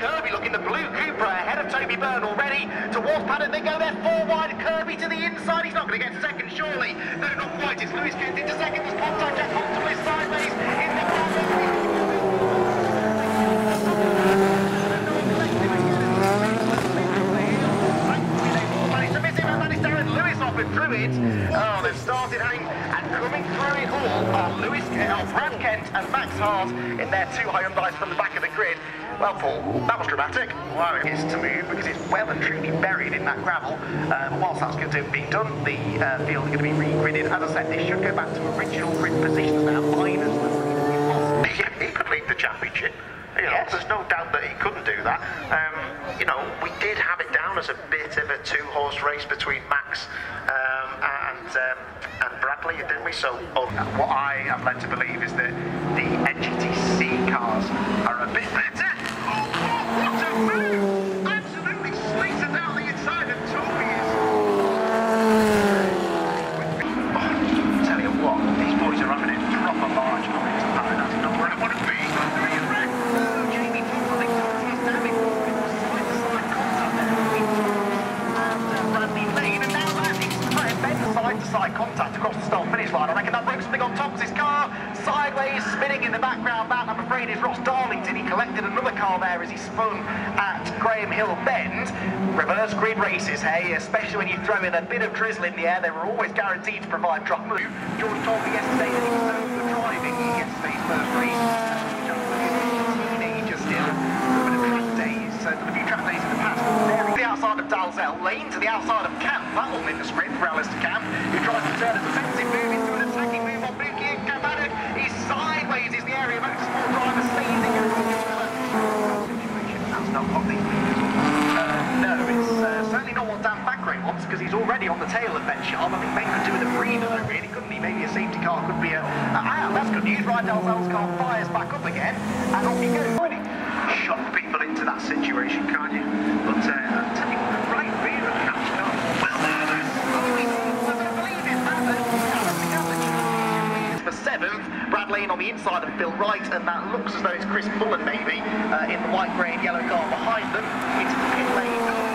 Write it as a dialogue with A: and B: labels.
A: Kirby looking the blue Cooper ahead of Toby Byrne already. Towards Paddock, they go there four wide. Kirby to the inside. He's not going to get second, surely. No, not quite. It's Lewis Kent into second. There's Ponto Jack Holton is sideways. In the Managed to miss him and managed to have And through it. Oh, they've started having and coming through it all are Lewis, uh, Brad Kent and Max Hart in their two Hyundais from the back of the grid. Well, Paul, that was dramatic. Well, it is to move because it's well and truly buried in that gravel. Uh, whilst that's going to be done, the uh, field is going to be re-gridded. As I said, this should go back to original grid positions now, minus the
B: He, he could lead the championship. You know,
A: Yes.
B: there's no doubt that he couldn't do that. Um, you know, we did have it down as a bit of a two-horse race between Max um, and um, and So, oh, what I am led to believe is that the NGTC cars are a bit better. Oh, what a move! Absolutely slated down the inside, and Toby Oh, tell you what, these boys are having a proper march on it. And that's not where I want to be.
A: Jamie Paul, I think he's damage. Side to side contact there between and uh, Bradley Lane, and now that is Ben side to side contact across the start finish line. I reckon that broke something on Thomas's car. Sideways, spinning in the background. That, I'm afraid, is Ross Darlington. He collected another car there as he spun at Graham Hill Bend. Reverse grid races, hey, especially when you throw in a bit of drizzle in the air, they were always guaranteed to provide drop move. George told me yesterday that he was good driving in yesterday's first race. A track days, so there'll be track days in the past. The outside of Dalzell Lane, to the outside of Camp. That one in the sprint for Alistair Camp, who to turn a defensive move into an attacking move on Buki and Camp Haddock. He's sideways, is the area motorsport driver seizing a situation. That's not what they uh, no, it's uh, certainly not what Dan Thackeray wants because he's already on the tail of Ben Sharp. I think Ben could do with a breather really, couldn't he? Maybe a safety car could be a... Ah, that's good news. Rydell Zell's car fires back up again and off he goes. Really shock people into that situation, can't you? But uh, I'll tell you what, right rear of catch car. Well, there. For seventh, Brad Lane on the inside of Phil Wright, and that looks as though it's Chris Mullen maybe uh, in the white, grey, and yellow car behind them. It's